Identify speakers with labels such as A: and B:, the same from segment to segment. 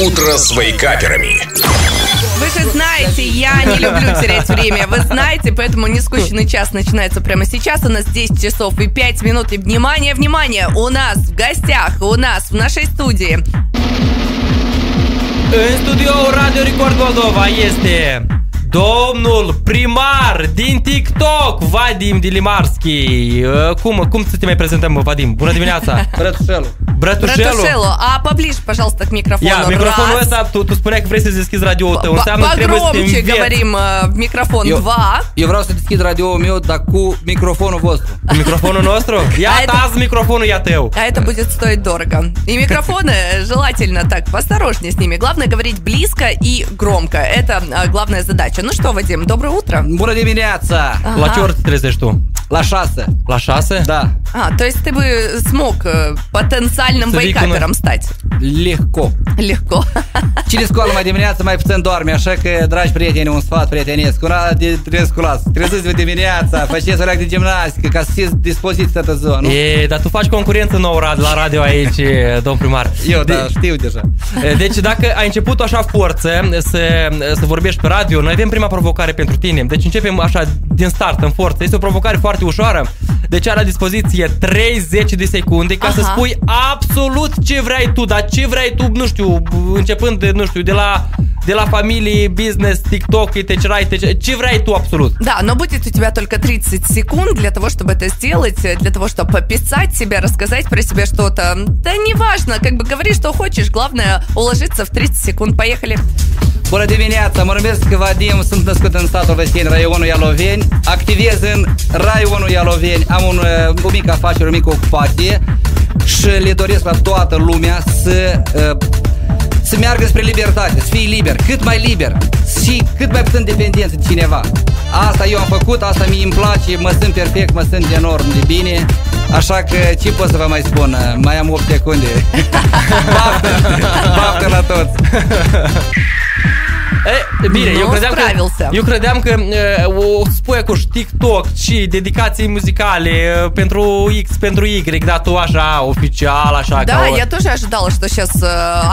A: Утро с вейкаперами.
B: Вы же знаете, я не люблю терять время. Вы знаете, поэтому нескучный час начинается прямо сейчас. У нас 10 часов и 5 минут. И внимание, внимание, у нас в гостях, у нас в нашей студии
C: În studioul Radio Record Moldova este domnul primar din TikTok, Vadim Dilimarski. Uh, Cum, cum să te mai prezentăm, Vadim? Bună dimineața!
D: Brătușelu.
C: Brătușelu!
B: Братушелу. А поближе, пожалуйста, к микрофону.
C: Ia, microfonul
B: Раз.
C: ăsta, tu, tu spuneai că vrei să deschizi radio-ul tău. Înseamnă că trebuie să te
B: Погромче
C: înveți.
B: говорим э, в микрофон.
D: Eu,
B: Два.
D: eu vreau să deschid radio-ul meu, dar cu microfonul vostru.
C: Cu microfonul nostru? Ia
B: А это-
C: azi microfonul ia tău.
B: А это будет стоить дорого. И микрофоны желательно так, поосторожнее с ними. Главное говорить близко и громко. Это а, главная задача. Ну что, Вадим, доброе утро.
D: Bună dimineața!
B: Ага.
C: La ce ori te trezești tu?
D: La 6.
C: La 6?
D: Da,
B: А, то есть ты бы смог э, потенциальным
C: Să vii cu
B: вейкапером стать?
D: lehco.
B: Легко.
D: Cine scoală mai dimineața, mai puțin doarme, așa că, dragi prieteni, un sfat prietenesc. Una de trebuie sculați. Treziți-vă dimineața, faceți o leac de gimnastică, ca să fiți dispoziți toată ziua, nu?
C: E, dar tu faci concurență nouă rad- la radio aici, domn primar.
D: Eu,
C: De-
D: da, știu deja.
C: Deci dacă ai început așa forță să, să vorbești pe radio, noi avem prima provocare pentru tine. Deci începem așa din start, în forță. Este o provocare foarte ușoară. Deci ai la dispoziție 30 de secunde ca să
B: Aha.
C: spui absolut ce vrei tu, dar ce vrei tu, nu știu, începând de, nu știu, de la, de la familie, business, TikTok, etc., etc., ce vrei tu absolut.
B: Да, но будет у тебя только 30 секунд для того, чтобы это сделать, э, для того, чтобы пописать себя, рассказать про себя что-то. Да неважно, как бы говори, что хочешь, главное уложиться в 30 секунд. Поехали.
D: Bună dimineața, mă numesc Vadim, sunt născut în statul Vesteni, raionul Ialoveni, activez în raionul Ialoveni, am un, uh, o mică afacere, o mică ocupație și le doresc la toată lumea să, uh, să meargă spre libertate, să fie liber, cât mai liber și cât mai puțin dependență de cineva. Asta eu am făcut, asta mi îmi place, mă simt perfect, mă simt enorm de bine, așa că ce pot să vă mai spun, mai am 8 secunde. baftă, baftă la toți!
C: E, bine,
B: Nu
C: eu credeam,
B: spravился.
C: că, eu credeam că e, o spui cu TikTok și dedicații muzicale e, pentru X, pentru Y, dar tu așa, oficial, așa,
B: Да, я тоже ожидала, что сейчас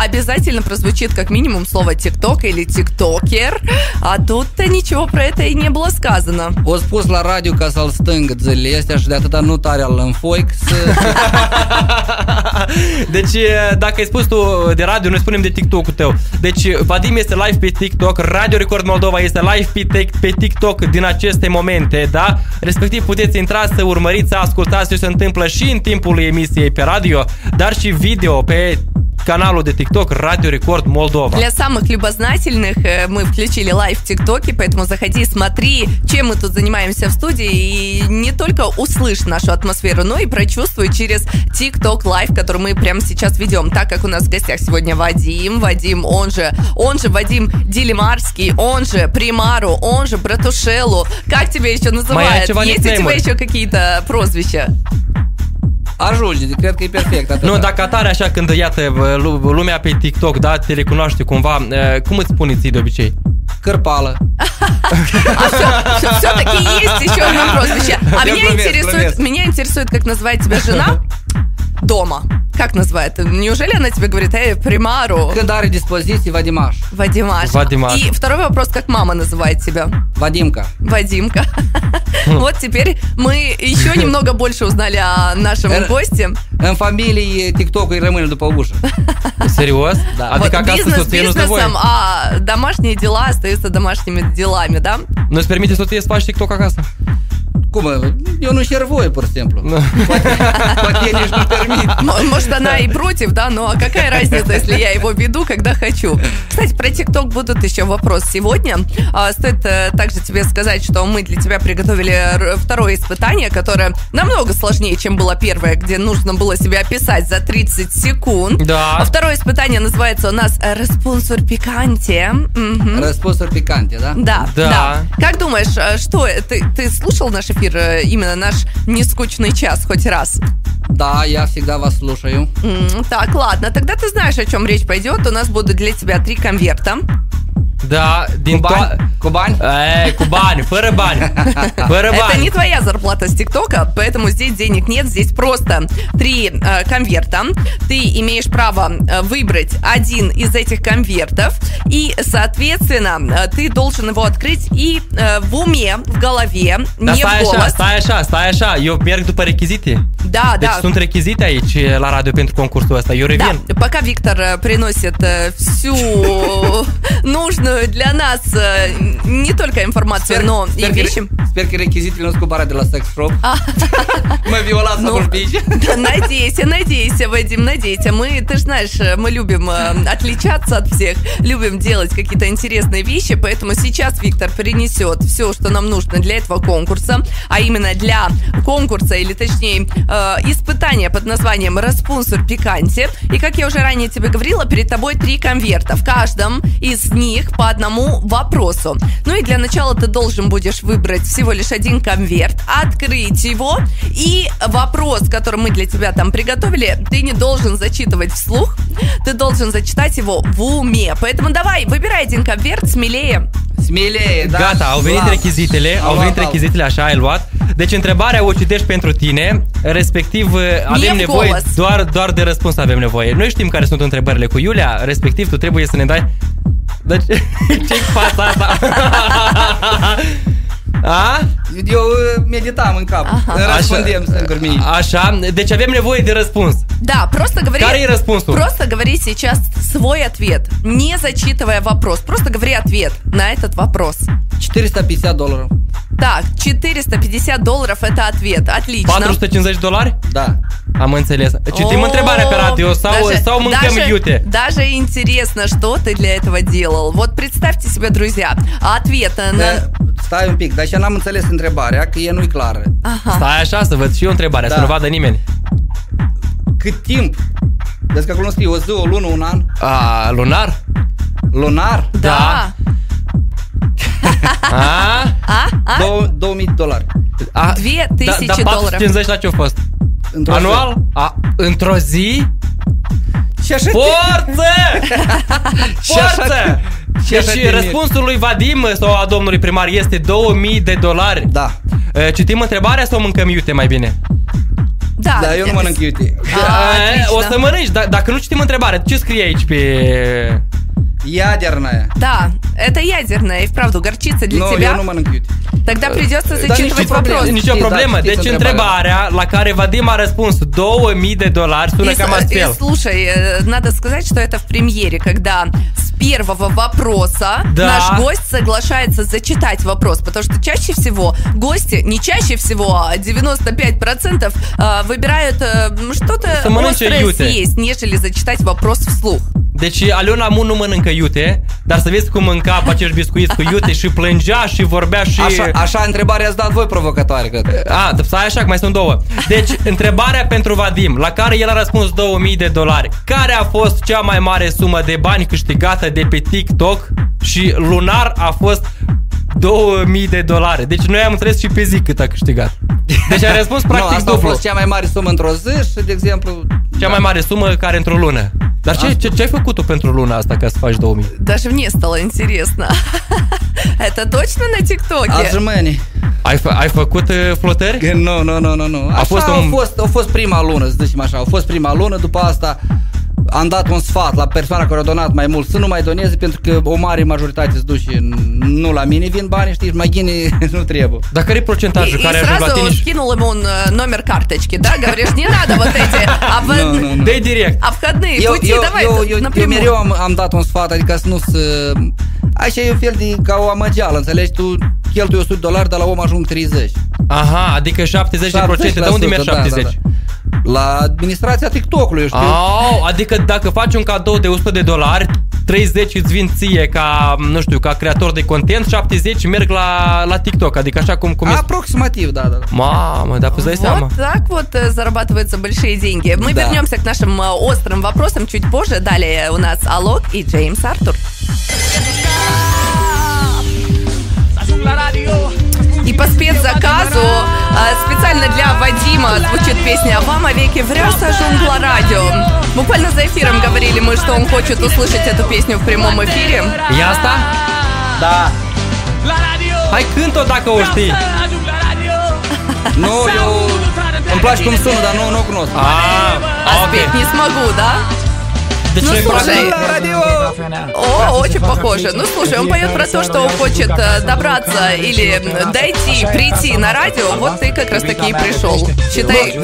B: обязательно прозвучит как минимум слово ТикТок или ТикТокер, а тут ничего про это и не было сказано.
D: O spus la radio ca să-l stâng zilele astea și de atâta nu tare al înfoic să...
C: Deci, e, dacă ai spus tu de radio, noi spunem de TikTok-ul tău. Deci, Vadim este live pe TikTok, Radio Record Moldova este live pe, tic- pe TikTok din aceste momente, da? Respectiv, puteți intra să urmăriți, să ascultați ce se întâmplă și în timpul emisiei pe radio, dar și video pe каналу de TikTok Radio Record Moldova.
B: Для самых любознательных э, мы включили лайв в ТикТоке, поэтому заходи, смотри, чем мы тут занимаемся в студии, и не только услышь нашу атмосферу, но и прочувствуй через TikTok live, который мы прямо сейчас ведем. Так как у нас в гостях сегодня Вадим, Вадим, он же, он же Вадим Дилимарский, он же Примару, он же Братушелу. Как тебя еще называют? Есть у тебя еще какие-то прозвища?
D: Ajunge, cred că e perfect atât.
C: Nu, dacă tare așa când, iată, lu- lumea pe TikTok, da, te recunoaște cumva, e, cum îți spune ție de obicei?
D: Cârpală.
B: А все-таки есть еще одно прозвище. А
D: Я
B: меня
D: глумец,
B: интересует,
D: глумец.
B: меня интересует, как называет тебя жена дома. Как называет? Неужели она тебе говорит, эй, примару,
D: are dispoziție, Vadimaș.
B: Вадимаш?
C: Вадимаш.
B: И второй вопрос, как мама называет тебя?
D: Vadimca.
B: Вадимка. Вот теперь мы еще немного больше узнали о нашем госте.
D: TikTok-ul îi rămâne după ușă.
C: Serios?
D: Da.
C: Adică
B: Вот
C: acasă
B: бизнес бизнесом, а домашние дела остаются домашними делами, да?
C: Îți permite soție să faci TikTok acasă?
D: Cum? Eu nu șer voie, pur și simplu. Poate, poate ei nici nu permit.
B: М- Может, она и против, да, но а какая разница, если я его веду, когда хочу? Кстати, про ТикТок будут еще вопрос сегодня. А, Стоит э, также тебе сказать, что мы для тебя приготовили второе испытание, которое намного сложнее, чем было первое, где нужно было себя описать за 30 секунд.
C: Да.
B: А второе испытание называется у нас «Респонсор пиканте». Мгм.
D: Răspunsuri picante, da?
B: Да,
C: Да.
B: да, Как думаешь, э, что э, ты, ты слушал наш эфир, именно наш нескучный час хоть раз?
D: Da, я всегда вас слушаю.
B: Так, ладно, тогда ты знаешь, о чем речь пойдет. У нас будут для тебя три конверта.
C: Da,
D: Cu bani?
C: E, cu bani, fără bani. Fără
B: Это не твоя зарплата с ТикТока, поэтому здесь денег нет. Здесь просто три э, конверта. Ты имеешь право э, выбрать один из этих конвертов. И, соответственно, э, ты должен его открыть и э, в уме, в голове,
C: Dar
B: не
C: stai
B: в
C: așa,
B: голос.
C: stai așa, stai așa. Eu merg după rechizite.
B: Да,
C: Deci
B: да.
C: sunt rechizite aici la radio pentru concursul ăsta. Eu revin.
B: Да, пока Виктор э, приносит э, всю нужную для нас э, не только информацию, но и вещи.
D: sper că nu sunt cumpărate de la Sex Shop. Мы
B: Ну,
D: să vorbiți.
B: Да, надейся, надейся, Вадим, надейся. Мы, ты же знаешь, э, мы любим э, отличаться от всех, любим делать какие-то интересные вещи, поэтому сейчас Виктор принесет все, что нам нужно для этого конкурса, а именно для конкурса, или точнее э, испытания под названием «Распунсур Пиканти». И, как я уже ранее тебе говорила, перед тобой три конверта. В каждом из них по одному вопросу. Ну и для начала ты должен будешь выбрать всего лишь один конверт, открыть его, и вопрос, который мы для тебя там приготовили, ты не должен зачитывать вслух, ты должен зачитать его в уме. Поэтому давай, выбирай один конверт смелее.
D: Smilee, da?
C: Gata, au venit rechizitele, au venit rechizitele, așa ai luat. Deci întrebarea o citești pentru tine, respectiv avem nevoie, doar, doar de răspuns avem nevoie. Noi știm care sunt întrebările cu Iulia, respectiv tu trebuie să ne dai... Deci, ce fața asta? A?
D: Eu meditam în cap. Răspundem singur mie.
C: Așa, deci avem nevoie de răspuns.
B: Да, просто говори...
C: Care e răspunsul?
B: Просто говори сейчас свой ответ, не зачитывая вопрос. Просто говори ответ на этот вопрос.
D: 450 dolari.
B: Так, 450 долларов это ответ. Отлично.
C: 450 dolari?
D: Da.
C: Am înțeles. Citim
B: О,
C: întrebarea pe radio sau,
B: даже-
C: sau mâncăm
B: даже-
C: iute?
B: Даже интересно, что ты для этого делал. Вот представьте себе, друзья, ответ на...
D: Stai un pic, dar și eu n-am înțeles întrebarea, că e nu-i clară.
B: Aha.
C: Stai așa să văd și eu întrebarea,
D: da.
C: să nu vadă nimeni.
D: Cât timp? Deci că acolo nu scrie o zi, o lună, un an.
C: A, lunar?
D: Lunar?
B: Da.
C: da.
B: A? A?
D: A? Dou- de dolari.
C: A,
B: 2000
C: da, da,
B: dolari.
C: 50 la ce a fost?
D: Într-o
C: Anual? Zi. A, într-o zi?
D: Și așa
C: Forță! Forță! Deci răspunsul lui Vadim ă, sau a domnului primar este 2000 de dolari.
D: Da.
C: Ă, citim întrebarea sau mâncăm iute mai bine?
B: Da,
D: da eu nu mănânc iute.
B: A,
C: A, o să
B: da.
C: mănânci, da, dacă nu citim întrebarea, ce scrie aici pe...
D: Ядерная.
B: Да, это ядерная, и вправду горчица для
D: Nu,
B: тебя.
D: mănânc iute.
B: Тогда придется зачитывать
D: проблем.
B: вопрос.
C: Nicio
D: da,
C: problemă.
D: știți
C: Deci
D: întrebarea.
C: la care Vadim a răspuns 2000 de dolari sună
B: И,
C: cam
B: слушай, э, надо сказать, что это в премьере, когда с первого вопроса
C: Да.
B: наш гость соглашается зачитать вопрос, потому что чаще всего гости, не чаще всего, а 95% э, выбирают э, что-то острое съесть, нежели зачитать вопрос вслух.
C: Deci Aliona Mun nu mănâncă iute, dar să vezi cum mânca pe acești biscuiți cu iute și plângea și vorbea și...
D: Așa, așa întrebarea ați dat voi provocatoare, cred.
C: A, da, stai așa, că mai sunt două. Deci, întrebarea pentru Vadim, la care el a răspuns 2000 de dolari. Care a fost cea mai mare sumă de bani câștigată de pe TikTok și lunar a fost 2000 de dolari. Deci noi am înțeles și pe zi cât a câștigat. Deci a răspuns
D: nu,
C: practic
D: asta a
C: dublu.
D: fost cea mai mare sumă într-o zi și, de exemplu...
C: Cea mai mare sumă care într-o lună. Dar ce, ce, ce ai făcut tu pentru luna asta ca să faci 2000?
B: Даже мне stало интересно. Это точно на ТикТоке?
D: Arjumeni.
C: Ai, fă, ai făcut uh, flotări?
D: Nu, nu, nu, nu, nu. Așa
C: A fost
D: a
C: un-
D: fost, a fost prima lună, să zicem așa. A fost prima lună, după asta am dat un sfat la persoana care a donat mai mult să nu mai doneze pentru că o mare majoritate se duce nu la mine vin bani, știi, și mai ghine nu trebuie.
C: Dar care e procentajul
B: И, и
C: care ajung la
B: сразу
C: tine? și-
B: скинул ему он э, номер карточки, да? Говоришь, не надо вот эти обв-
D: Nu, nu, nu.
C: Dă direct.
B: обходные
D: Eu,
B: пути,
D: eu,
B: давай
D: eu, eu, eu
B: напрямую.
D: mereu am, am dat un sfat, adică să nu să... Așa e un fel de ca o amăgeală, înțelegi? Tu cheltui 100 dolari, dar la om ajung 30.
C: Aha, adică 70%. De unde mergi 70%?
D: Da, da, da. La administrația TikTok-ului, eu știu.
C: Au, adică dacă faci un cadou de 100 de dolari, 30 îți vin ție ca, nu știu, ca creator de content, 70 merg la, la TikTok, adică așa cum, cum e...
D: Aproximativ, da, da.
C: Mamă, dar îți dai seama.
B: Вот так вот э, зарабатываются большие деньги. Мы
D: Да.
B: вернемся к нашим э, острым вопросам чуть позже. Далее у нас Алок и Джеймс Артур. И по спецзаказу э, специально для Вадима звучит песня «Вам о веке вряд Жунгла радио». Буквально за эфиром говорили мы, что он хочет услышать эту песню в прямом эфире.
C: Asta?
D: Da.
C: Hai cânt-o dacă o știi.
D: Nu, eu... Îmi place cum sună, dar nu, nu o cunosc.
C: Ah,
B: А
C: ok.
B: спеть не смогу, да?
C: Deci
B: Ну, слушай,
D: radio!
B: О, очень похоже. Ну, слушай, он поет про то, что он хочет э, добраться или дойти, прийти на радио. Вот ты как раз таки и пришел. Считай,
D: e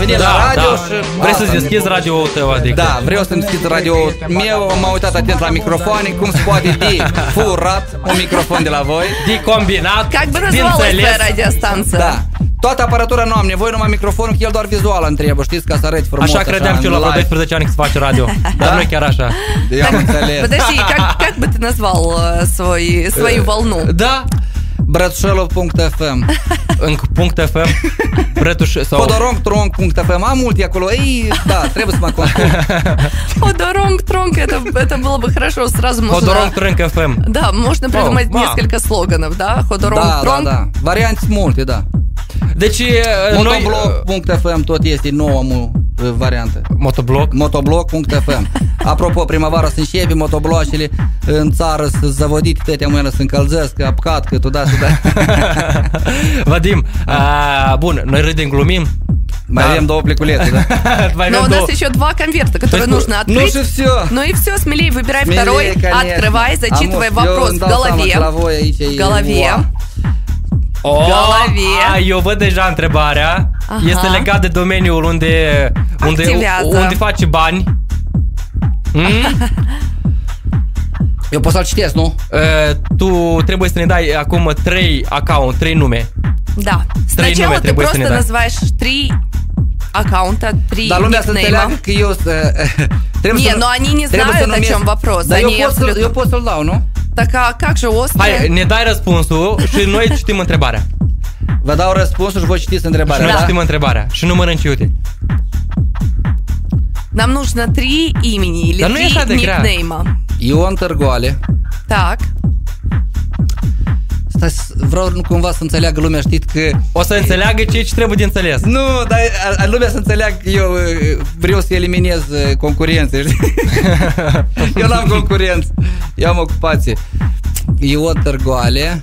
D: venit la
C: Da,
D: radio
C: da.
D: și...
C: Vrei
D: asta
C: să deschizi radio-ul tău, adică.
D: Da, vreau să-mi deschid radio meu, m-am uitat atent la microfoane, cum se poate de furat un microfon de la voi.
C: De combinat,
B: как бы называлась твоя радиостанция?
D: Da. Toată aparatura nu am nevoie, numai microfonul, că el doar vizual îmi trebuie, știți, ca să arăți frumos.
C: Așa credeam și eu la vreo 12 ani că se face radio. Dar nu e chiar așa.
D: Eu am înțeles.
B: Подожди, как, как бы ты назвал э, свой, свою волну?
C: Da,
D: Brățelov.fm
C: în punct FM, Bretuș sau...
D: Podorongtrong.fm Am multe acolo, ei, da, trebuie să mă consult.
B: Ходоронг, тронг, это, это было бы хорошо. Сразу можно...
C: Hodorong Trânc FM.
B: Да, можно придумать
C: Вау.
B: несколько слоганов, да? Ходоронг,
D: Da, da,
B: тронг.
D: da. Variante sunt multe, da.
C: Deci e, noi...
D: Motoblog.fm tot este noua mu- variantă.
C: Motoblog.
D: Motoblog.fm Apropo, primăvara se începe, motobloacele în țară sunt zăvodite, tătea mâine se încălzesc, apcat, că tu da, tu da.
C: Vadim, a, bun, noi râdem, glumim.
D: Mai
C: Da.
D: avem două pliculete, da?
B: Но
C: Mai avem
B: у
C: două.
B: нас еще два конверта, которые
C: есть,
B: нужно
D: Ну
B: открыть.
D: și все.
B: Ну и все, смелее выбирай
D: Смелее,
B: второй,
D: конечно.
B: открывай, зачитывай
D: Am-
B: вопрос
D: eu îmi
B: в
D: dau seama că la
B: голове.
D: voi aici
B: В
D: e-
B: голове.
D: Ua.
C: Oh,
B: Galavie.
C: a, eu văd deja întrebarea.
B: Aha.
C: Este legat de domeniul unde, unde,
B: Activează.
C: unde face bani. Mm?
D: Eu pot să-l citesc, nu?
C: Uh, tu trebuie să ne dai acum trei account, trei nume.
B: Да.
C: Три
B: Сначала
C: номера
B: ты
C: требуется
B: просто
C: не дать.
B: называешь три аккаунта, три
D: Dar lumea să înțeleagă
B: никнейма.
D: că eu să- trebuie
B: Не,
D: să...
B: но они не
D: trebuie să
B: знают, о
D: numesc-
B: чем вопрос.
D: Dar eu
B: Они
D: pot, să,
B: абсолютно...
D: eu pot să-l dau, nu?
B: Так а как же
C: Hai,
B: острые?
C: ne dai răspunsul și noi citim întrebarea.
D: Vă dau răspunsul și voi citiți
C: Și
D: întrebarea,
C: noi
D: da?
C: citim întrebarea. Și nu mănânci iute.
B: Нам нужно три имени или
C: Да ну я
B: три
C: ж отыграю.
B: никнейма.
D: Ion Târgoale.
B: Так.
D: Să- vreau cumva să înțeleagă lumea, știți că...
C: O să înțeleagă ce ce trebuie de înțeles.
D: Nu, dar lumea să înțeleagă eu uh, vreau să eliminez uh, concurențe? Eu n-am concurență, eu am ocupație. Ion Târgoale,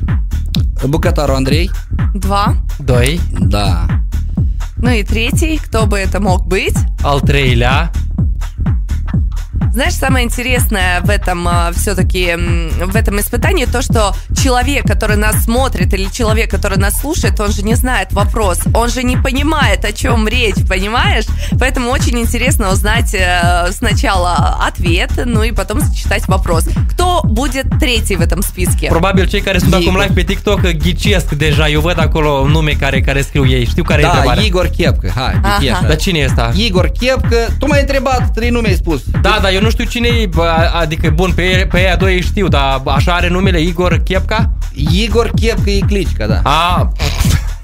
D: Bucătarul Andrei,
B: Два.
C: Doi.
D: da.
B: Ну и третий, кто бы это мог быть?
C: Al treilea.
B: Знаешь, самое интересное в этом все-таки в этом испытании то, что человек, который нас смотрит, или человек, который нас слушает, он же не знает вопрос, он же не понимает, о чем речь, понимаешь? Поэтому очень интересно узнать э, сначала ответ, ну и потом зачитать вопрос. Кто будет третий в этом списке?
C: Probabil cei care sunt acum live pe TikTok ghicesc deja. Eu văd acolo nume care, care scriu ei. Știu care e
D: Da,
C: întrebarea.
D: Igor Chepcă, hai,
B: Aha.
D: e.
C: Dar cine e asta?
D: Igor Chepcă, tu m-ai întrebat, trei nume ai spus.
C: Da, dar eu nu știu cine e, bă, adică bun, pe, pe ea doi îi știu, dar așa are numele Igor Chepca?
D: Igor Chepcă e clicica, da.
C: A,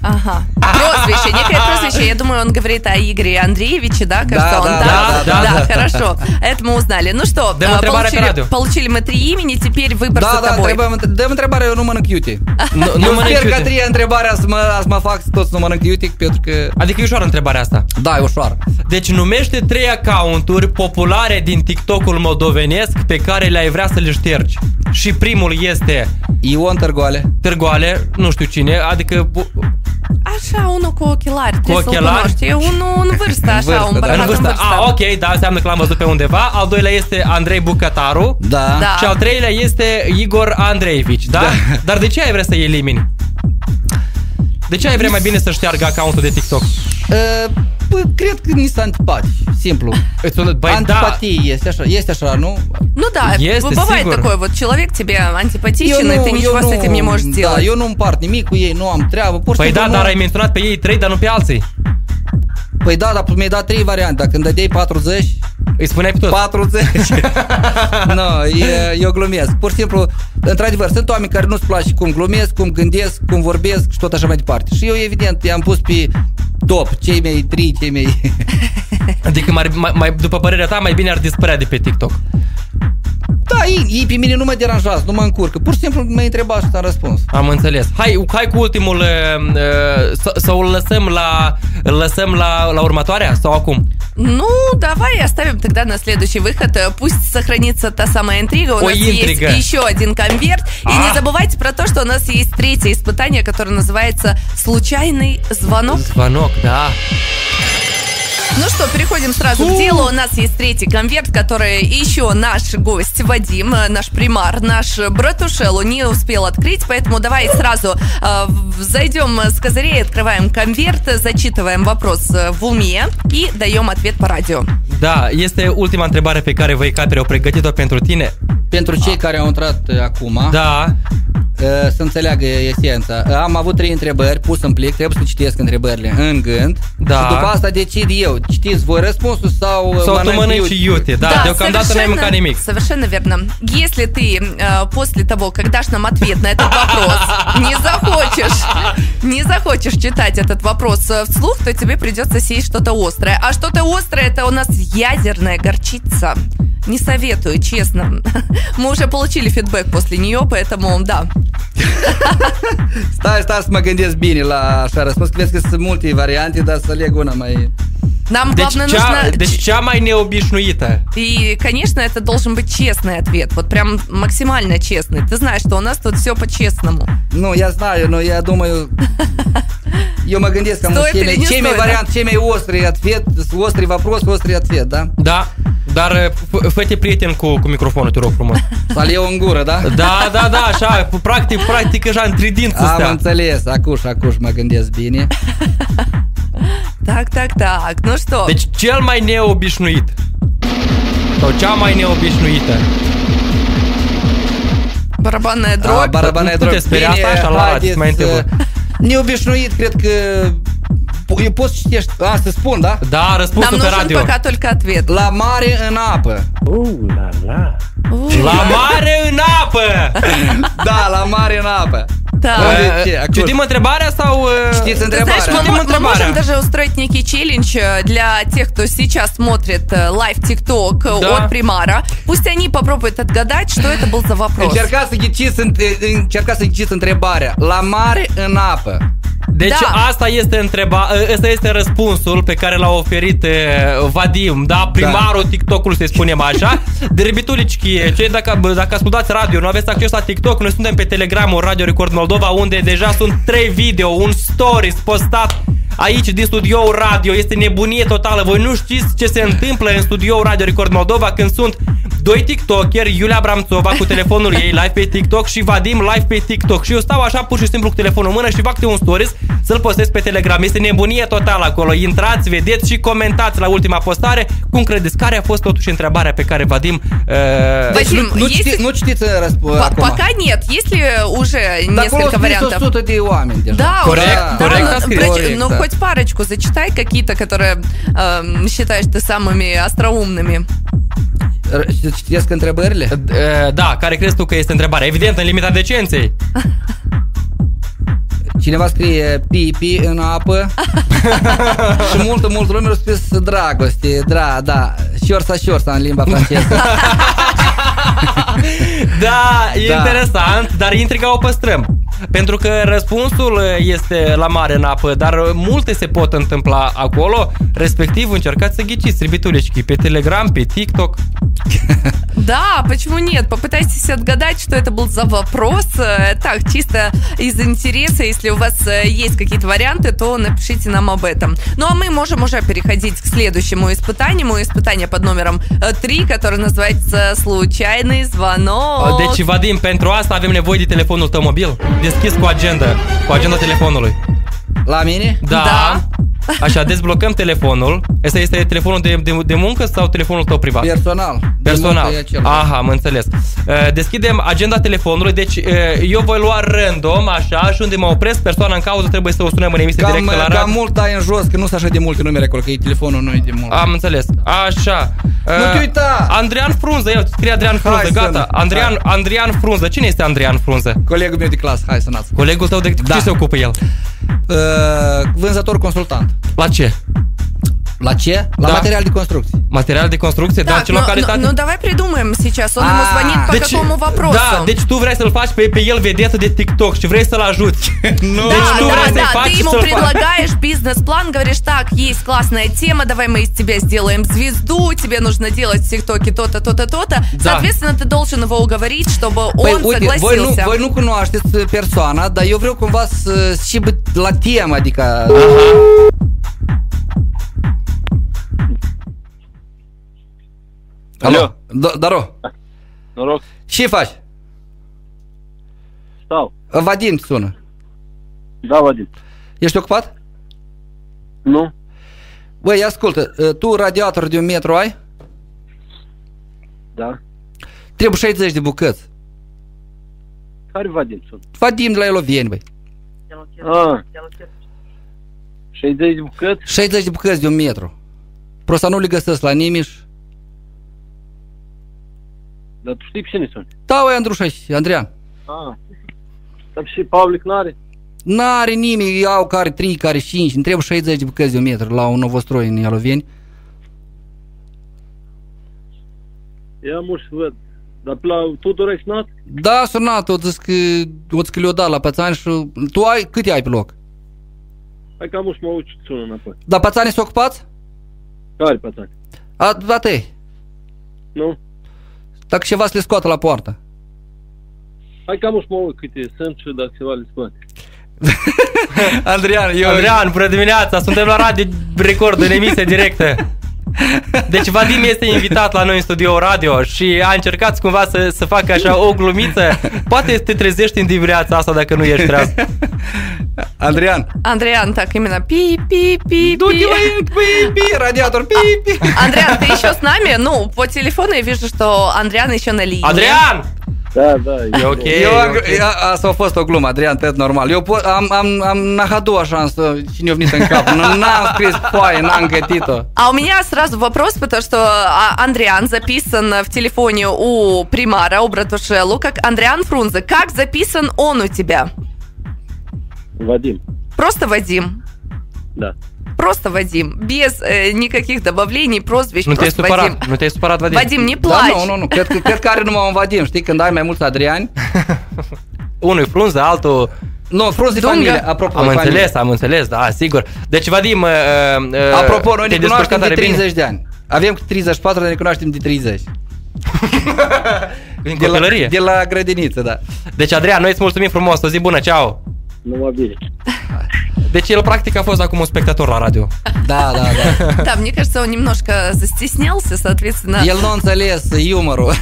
B: Ага. Прозвище, некое прозвище. Я думаю, он говорит о Игоре Андреевиче, да? Кажется,
D: Да,
B: он
D: да,
B: да,
C: да, да, да.
B: хорошо. Это мы узнали. Ну что,
C: Дем
B: а,
C: întrebarea pe radio.
B: получили, получили мы три имени, теперь выбор
D: Da,
B: за
D: da,
B: тобой.
D: întrebăm, dăm întrebarea, eu nu mănânc iute.
C: nu, nu
D: Eu
C: mănânci
D: sper că a
C: iute.
D: treia întrebare să mă, să mă fac toți să nu mănânc iute, pentru că...
C: Adică e ușoară întrebarea asta.
D: Da, e ușoară.
C: Deci numește trei accounturi populare din TikTok-ul moldovenesc pe care le-ai vrea să le ștergi. Și primul este
D: Ion Târgoale.
C: Târgoale, nu știu cine, adică bu-
B: Așa, unul cu ochelari, trebuie să-l
C: ochelari?
B: cunoști. E unul în vârstă, așa,
D: vârstă,
B: un
D: da.
B: bărbat
C: în
B: în
C: vârstă.
B: vârstă.
C: A, ok, da, înseamnă că l-am văzut pe undeva. Al doilea este Andrei Bucătaru.
D: Da.
B: Da.
C: Și al treilea este Igor Andreevici, da?
D: Da.
C: Dar de ce ai vrea să-i elimini? De ce ai vrea mai bine să șteargă accountul de TikTok?
D: Uh, Păi, cred că ni sunt antipati, simplu.
C: Îți sună, băi, da,
D: Antipatie este așa, este așa, nu?
B: Ну да,
C: Este,
B: бывает
C: sigur.
B: такое, вот человек тебе антипатичен, и ты ничего с этим не можешь
D: da,
B: сделать.
D: eu nu împart nimic cu ei, nu am treabă, pur și
C: Păi
D: simplu
C: da,
D: nu...
C: dar ai menționat pe ei trei, dar nu pe alții.
D: Păi da, dar mi-ai dat trei variante, dacă îmi dădeai 40,
C: Îi spuneai pe toți.
D: 40. nu, e, eu glumesc. Pur și simplu, într-adevăr, sunt oameni care nu-ți place cum glumesc, cum gândesc, cum vorbesc și tot așa mai departe. Și eu, evident, i-am pus pe top, cei mei trei, cei mei...
C: Adică mai, mai, mai, după părerea ta, mai bine ar dispărea de pe TikTok.
D: Da, Hai, ei pe mine nu mă deranjează, nu mă încurcă. Pur și simplu mă întreba și ți-am răspuns.
C: Am înțeles. Hai, hai cu ultimul, uh, uh, să, să o lăsăm la, îl lăsăm la, la următoarea sau acum?
B: Ну, давай оставим тогда на следующий выход. Э, Пусть сохранится та самая интрига. У
C: Ой,
B: нас
C: интрига.
B: есть еще один конверт. И не
C: А.
B: забывайте про то, что у нас есть третье испытание, которое называется «Случайный звонок».
C: Звонок, да.
B: Ну что, переходим сразу к делу. У нас есть третий конверт, который еще наш гость Вадим, э, наш примар, наш братушелу не успел открыть, поэтому давай сразу э, в- зайдем с козырей, открываем конверт, зачитываем вопрос э, в уме и даем ответ по радио.
C: Da, este ultima întrebare pe care voi capere au pregătit-o pentru tine.
D: Pentru cei care au intrat uh, acum,
C: Da,
D: să înțeleagă esența. Am avut trei întrebări pus în plic, trebuie să citesc întrebările în gând.
C: Da.
D: Și după asta decid eu. Citiți voi răspunsul sau,
C: sau tu
D: mănânc
C: mănânci iute. Da, deocamdată n-ai mâncat nimic.
B: Совершенно верно. Если ты э, после того, как дашь нам ответ на этот вопрос, не захочешь, не захочешь читать этот вопрос э, вслух, то тебе придется съесть что-то острое. А что-то острое это у нас ядерная горчица. Не советую, честно. Мы уже получили фидбэк после нее, поэтому да.
D: Stai, stai să mă gândesc bine la așa răspuns, că vezi că sunt multe variante, dar să leg una mai...
B: Нам
C: Deci
B: главное
C: cea,
B: нужно...
C: deci cea mai neobișnuită.
B: И, конечно, это должен быть честный ответ. Вот прям максимально честный. Ты знаешь, что у нас тут все по-честному.
D: Nu, я знаю, но я думаю... Eu mă gândesc că
B: Стоит или не стоит,
D: variant, cei mai ostre ответ, ostre вопрос, ostre ответ, da?
C: Da, dar f- fă-te prieten cu, cu microfonul, te rog frumos.
D: Să-l iau în gură, da?
C: Da, da, da, așa, practic, practic, așa, în tridint să
D: Am
C: stea.
D: înțeles, acuș, acuș mă gândesc bine.
B: Так, так, так. Ну что?
C: Deci cel mai neobișnuit. Sau cea mai neobișnuită.
B: Барабанная
D: A,
B: дробь.
D: Барабанная
C: Nu te
D: dробь.
C: speria asta, așa, la
D: haideți
C: mai întâi
D: să- Neobișnuit, cred că... Eu pot să citești, a, să spun, da?
C: Da, răspunsul pe
B: нужен
C: radio.
B: пока только ответ.
D: La mare în apă.
C: La mare în apă!
D: Da, la mare în apă.
B: Да.
C: Uh, sau... uh,
D: Știți
B: Ты
D: întrebarea?
B: знаешь, мы, можем даже устроить некий челлендж э, для тех, кто сейчас смотрит э, лайв ТикТок э,
C: Да.
B: от Примара. Пусть они попробуют отгадать, что это был за вопрос.
D: Încercați să ghiciți, înt- încercați să ghiciți întrebarea. La mare în apă.
C: Deci
B: Da.
C: asta este întreba, ăsta este răspunsul pe care l-a oferit uh, Vadim, da, primarul TikTok-ului, să spunem așa. Derbitulici, cei dacă, bă, dacă ascultați radio, nu aveți acces la TikTok, noi suntem pe Telegramul Radio Record Moldova, unde deja sunt trei video, un stories postat aici din studioul radio. Este nebunie totală. Voi nu știți ce se întâmplă în studioul Radio Record Moldova când sunt doi TikTokeri, Iulia Bramțova cu telefonul ei live pe TikTok și Vadim live pe TikTok. Și eu stau așa pur și simplu cu telefonul în mână și fac un stories să-l postez pe Telegram. Este nebunie totală acolo. Intrați, vedeți și comentați la ultima postare. Cum credeți? Care a fost totuși întrebarea pe care Vadim... Uh,
B: Вадим,
D: nu, nu,
B: есть-
D: citi, nu citiți răspuns
B: По-
D: acum.
B: Пока нет. Есть ли уже
D: Dar acolo
B: несколько
D: sunt
B: вариантов?
D: 100 de oameni deja.
B: Да,
C: Коррект,
B: уже, да,
C: корректно
B: ну,
C: сказано.
B: проч-
D: Корректно.
B: ну хоть парочку зачитай какие-то, которые эм, считаешь ты самыми остроумными.
D: R- Să citesc întrebările?
C: uh, da, care crezi tu că este întrebarea? Evident, în limita decenței.
D: Cineva scrie pipi în apă și multă, multă lume a spus dragoste, dra, da, șorsa, șorsa în limba franceză.
C: Da, e
D: Da.
C: interesant, dar intriga o păstrăm. Pentru că răspunsul este la mare în apă, dar multe se pot întâmpla acolo, respectiv încercați să ghiciți ребятулечки pe Telegram, pe TikTok.
B: Да, почему нет? Попытайтесь отгадать, что это был за вопрос. Э, Так, чисто из интереса, если у вас э, есть какие-то варианты, то напишите нам об этом. Ну а мы можем уже переходить к следующему испытанию. Испытание под номером 3, которое называется Denis, Vano.
C: Uh, deci, Vadim, pentru asta avem nevoie de telefonul tău mobil. Deschis cu agenda, cu agenda telefonului.
D: La mine?
C: Da.
B: da.
C: Așa, dezblocăm telefonul. Ăsta este telefonul de, de, de muncă sau telefonul tău privat?
D: Personal. De
C: Personal.
D: muncă e acela.
C: Aha, am înțeles. Uh, Deschidem agenda telefonului, deci uh, eu voi lua random, așa, și unde mă opresc, persoana în cauză trebuie să o sunăm în emisie
D: Cam,
C: directă la
D: cam
C: radio.
D: mult ai în jos, că nu sunt așa de multe numere acolo, că e telefonul nu e de mult.
C: Am înțeles. Așa. Uh,
D: Nu te uita!
C: Andrian Frunză, eu scrie Adrian Frunză,
D: Hai,
C: gata.
D: sună.
C: Andrian, Andrian Frunză. Cine este Andrian Frunză?
D: Colegul meu de clasă, hai sunați.
C: Colegul tău de
D: Da.
C: ce se ocupă el?
D: Uh, vânzător consultant.
C: La ce?
D: La ce? La
C: Da.
D: material de construcție.
C: Material de construcție, dar
B: Так,
C: ce
B: ну,
C: localitate?
B: ну, ну, давай придумаем сейчас. Он
D: А,
B: ему звонит по какому вопросу?
C: Da, deci tu vrei să-l faci pe, pe el vedetă de TikTok și vrei să-l ajuți.
D: Nu.
C: Deci
B: Да,
C: tu vrei
B: да,
C: să-i
B: да,
C: faci
B: ты
C: și
B: ему
C: să-l faci.
B: предлагаешь бизнес-план, говоришь, так, есть классная тема, давай мы из тебя сделаем звезду, тебе нужно делать в ТикТоке то-то, то-то, то-то.
C: Да.
B: Соответственно, ты должен его уговорить, чтобы
D: Păi,
B: он
D: uite, voi nu,
B: согласился.
D: voi nu cunoașteți persoana, dar eu vreau cumva să și bă- la temă, adică...
E: Alo.
D: Da- Daro,
E: Noroc,
D: ce faci?
E: stau.
D: Vadim te sună.
E: Da, Vadim.
D: Ești ocupat?
E: Nu?
D: Băi, ascultă, tu radiator de un metru ai?
E: Da.
D: Trebuie 60 de bucăți.
E: Care Vadim sunt?
D: Vadim de la Eloveni, băi.
E: Ah. 60 de bucăți?
D: 60 de bucăți de un metru. Prost să nu le găsesc la Nimiș.
E: Dar tu știi pe cine sunt?
D: Da, oi, Andrușa și Andrean.
E: Ah. Dar și public n-are?
D: N-are nimic, iau care 3, care 5, îmi trebuie 60 de bucăți de un metru la un novostroi în Ialoveni.
E: Ia mă să văd. Dar pe la Tudor ai sunat?
D: Da, a sunat, o zis că, o zis că le-o dat la pățani și tu ai, câte ai pe loc?
E: Hai că am să mă uit și sună înapoi.
D: Dar pățanii sunt ocupați?
E: Care pățani?
D: A, da, te.
E: Nu?
D: Dacă ceva să le scoată la poartă.
E: Hai că am să mă uit câte sunt și dacă ceva le spate.
D: Andrian, eu...
C: Adrian, bună dimineața, suntem la Radio Record în emisie directă. Deci Vadim este invitat la noi în studio radio și a încercat cumva să, să facă așa o glumiță. Poate te trezești în dimineața asta dacă nu ești treaz.
D: Andrian.
B: Андриан, так именно пи пи пи
D: Du-te,
B: пи.
D: băi, pi, pi, radiator, pi, pi.
B: Андриан, ты еще с нами? Ну, по телефону я вижу, что Андриан еще на линии.
C: Adrian!
E: Da, da.
C: E ok. E ok.
D: a- asta a fost o glumă, Adrian, tot normal. Eu po- am, am, am nahadu așa, cine a venit în cap. Nu, N-am scris foaie, n-am gătit-o.
B: А у меня сразу вопрос, потому что Андриан записан в телефоне у примара, у Братушелу, как Андриан Фрунзе. Как записан он у тебя?
E: Vadim.
B: Просто Вадим.
E: Da.
B: Просто Вадим. Без э, никаких добавлений, прозвищ.
C: Nu te-ai
B: просто Вадим.
C: supărat, nu te-ai supărat, Vadim.
B: Вадим, не
D: Da,
B: плачь.
D: nu, nu, nu, cred, că- cred că are numai un Vadim, știi, când ai mai mulți Adriani.
C: Unul e frunză, altul...
D: Nu, frunze
B: Dungă.
D: familie, apropo.
C: Am
D: e familie.
C: înțeles, am înțeles, da, sigur. Deci, Vadim, uh, uh,
D: Apropo, noi
C: te-ai
D: ne cunoaștem
C: descurcat
D: de
C: tare bine.
D: 30 de ani. Avem 34, dar ne cunoaștem de 30.
C: În
D: De la,
C: copilărie.
D: de la grădiniță, da.
C: Deci, Adrian, noi îți mulțumim frumos, o zi bună, ceau!
E: Numai bine.
C: Deci el practic a fost acum un spectator la radio.
D: Da, da, da.
B: Да, мне кажется, он немножко застеснялся, соответственно.
D: El nu a înțeles юморul.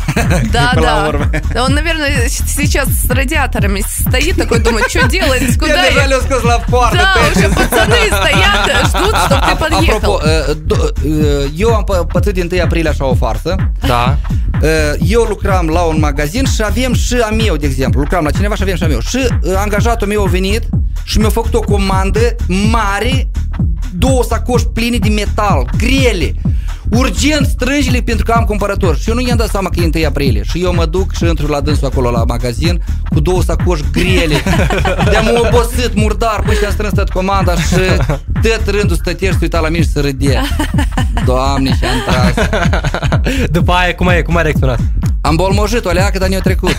B: Да, да.
D: urmă.
B: Он, наверное, сейчас с радиаторами стоит такой, думает, что делать, куда
D: le-a scos la poartă.
B: Да, уже пацаны стоят, ждут, чтобы ты
D: Apropo,
B: подъехал.
D: uh, do- uh, eu am pă- pățit din 1 aprilie așa o farsă.
C: Da.
D: Uh, Eu lucram la un magazin și avem și a meu, de exemplu. Lucram la cineva și avem și a meu. Și uh, angajatul meu a venit și mi-a făcut o comandă mare, două sacoși pline de metal, grele. Urgent strângi pentru că am cumpărători. Și eu nu i-am dat seama că e 1 aprilie. Și eu mă duc și intru la dânsul acolo la magazin cu două sacoși grele. De-am obosit murdar până și am strâns tot comanda și tot rândul stătea și se uita la mine și se râdea. Doamne, și am tras.
C: După aia, cum ai, cum ai reacționat?
D: Am bolmojit o leacă, dar ne-a trecut.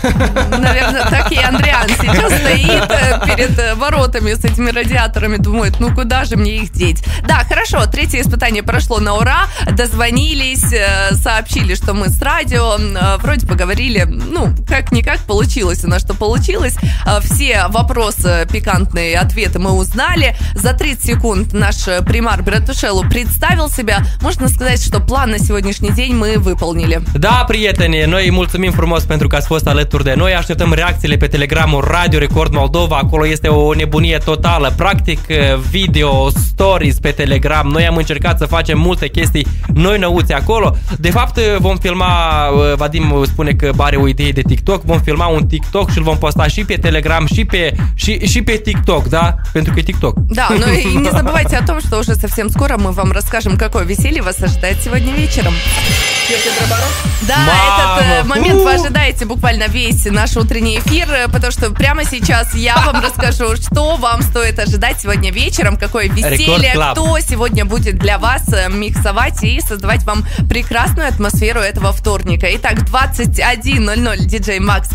B: Наверное, так и Андриан сейчас стоит э, перед э, воротами с этими радиаторами, думает, ну куда же мне их деть? Да, хорошо, третье испытание прошло на ура, дозвонились, э, сообщили, что мы с радио, э, вроде поговорили, ну, как-никак получилось у нас, что получилось. Э, Все вопросы, пикантные ответы мы узнали. За 30 секунд наш примар Братушелу представил себя. Можно сказать, что план на сегодняшний день мы выполнили.
C: Da, prieteni, noi mulțumim frumos pentru că ați fost alături de noi. Așteptăm reacțiile pe telegramul Radio Record Moldova. Acolo este o nebunie totală. Practic, video, stories pe telegram. Noi am încercat să facem multe chestii noi năuți acolo. De fapt, vom filma, Vadim spune că are o idee de TikTok, vom filma un TikTok și îl vom posta și pe Telegram și pe, și, și pe TikTok, da? Pentru că e TikTok.
B: Да, и не забывайте о том, что уже совсем скоро мы вам расскажем, какое веселье вас ожидает сегодня вечером. Да,
C: Мама,
B: этот э, момент вы ожидаете буквально весь наш утренний эфир, потому что прямо сейчас я вам расскажу, что вам стоит ожидать сегодня вечером, какое веселье, кто сегодня будет для вас миксовать и создавать вам прекрасную атмосферу этого вторника. Итак, 21.00 диджей Макс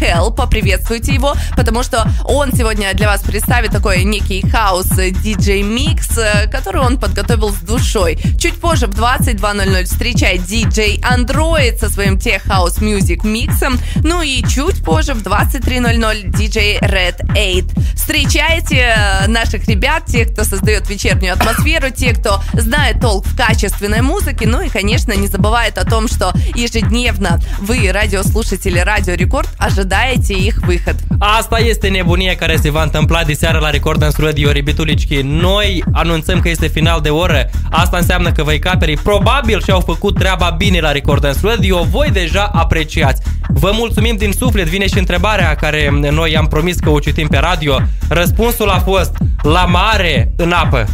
B: Хелл, поприветствуйте его, потому что он сегодня для вас представит такой некий хаус диджей микс, э, который он подготовил с душой. Чуть позже в 22.00 встречает диджей Android со своим tech house music миксом. Ну и чуть позже в 23.00 диджей Red 8. Встречайте э, наших ребят, тех, кто создает вечернюю атмосферу, те, кто знает толк в качественной музыке. Ну и, конечно, не забывает о том, что ежеднevно вы, радиослушатели Радио Рекорд, ожидаете их выход.
C: Asta este nebunia care se va întâmpla de seară la Record Dance Radio Ribitulici. Noi anunțăm că este final de oră. Asta înseamnă că văicaperii probabil și-au făcut treaba bine la Record Dance Radio. Voi deja apreciați. Vă mulțumim din suflet. Vine și întrebarea care noi am promis că o citim pe radio. Răspunsul a fost la mare, în apă.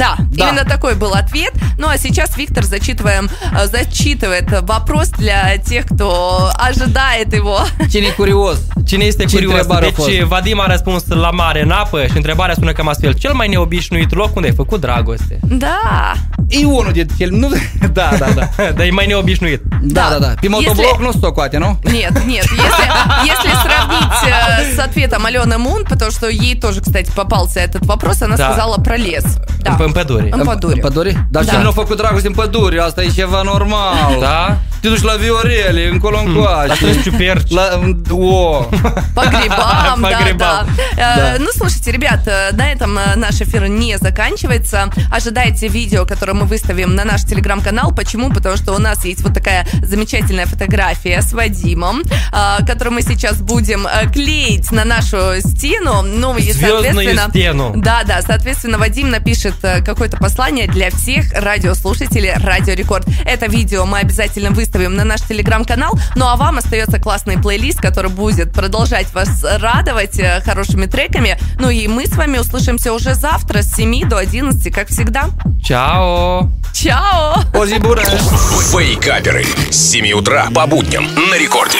B: Да,
D: Да.
B: именно такой был ответ. Ну а сейчас Виктор зачитываем, э, зачитывает вопрос для тех, кто ожидает его.
D: Cine e curios?
C: Cine este curios? Deci? Vadim a răspuns la mare, în apă și întrebarea sună cam astfel. Cel mai neobișnuit loc unde ai făcut dragoste?
B: Да.
D: E unul din cel... Nu... Da, da, da.
C: Dar e mai neobișnuit.
D: Da, da, da. Pe motobloc nu coate, nu?
B: Нет, нет. Если, если сравнить э, с ответом Алены Мун, потому что ей тоже, кстати, попался этот вопрос, она
C: Да.
B: сказала про лес. Да.
C: În pădure.
B: În pădure.
D: În pădure? Dar
B: Da.
D: cine nu a făcut dragoste în pădure? Asta e ceva normal.
C: Da?
D: Te duci la Viorele, încolo încoace.
C: strâns ciuperci.
D: La... O!
B: По грибам,
C: По
B: да,
C: грибам.
B: да. Э,
D: Да.
B: Ну, слушайте, ребят, э, на этом э, наш эфир не заканчивается. Ожидайте видео, которое мы выставим на наш телеграм-канал. Почему? Потому что у нас есть вот такая замечательная фотография с Вадимом, которую мы сейчас будем клеить на нашу стену. Ну, и, соответственно...
C: стену.
B: Да, да, соответственно, Вадим напишет какое-то послание для всех радиослушателей Радио Рекорд. Это видео мы обязательно выставим на наш телеграм-канал. Ну а вам остается классный плейлист, который будет продолжать вас радовать э, хорошими треками. Ну и мы с вами услышимся уже завтра с 7 до 11, как всегда. Чао!
D: Zi bună!
A: Вейкаперы. С 7 утра по будням на рекорде.